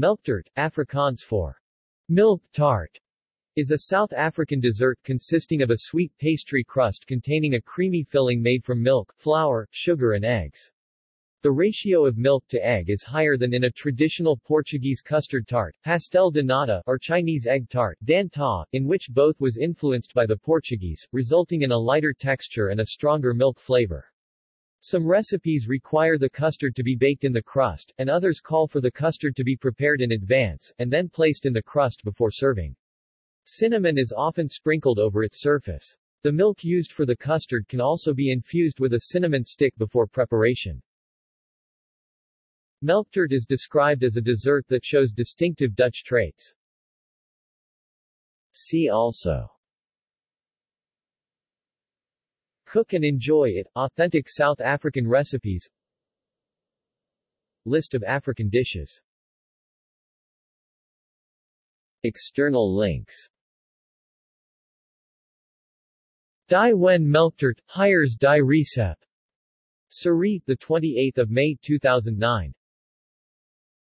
Melktert, Afrikaans for milk tart, is a South African dessert consisting of a sweet pastry crust containing a creamy filling made from milk, flour, sugar and eggs. The ratio of milk to egg is higher than in a traditional Portuguese custard tart, pastel de nata, or Chinese egg tart, dan ta, in which both was influenced by the Portuguese, resulting in a lighter texture and a stronger milk flavor. Some recipes require the custard to be baked in the crust, and others call for the custard to be prepared in advance, and then placed in the crust before serving. Cinnamon is often sprinkled over its surface. The milk used for the custard can also be infused with a cinnamon stick before preparation. Melktert is described as a dessert that shows distinctive Dutch traits. See also Cook and enjoy it, authentic South African recipes. List of African dishes. External links. Die Wen Melktert, hires Die Recep. Sarie, 28 May 2009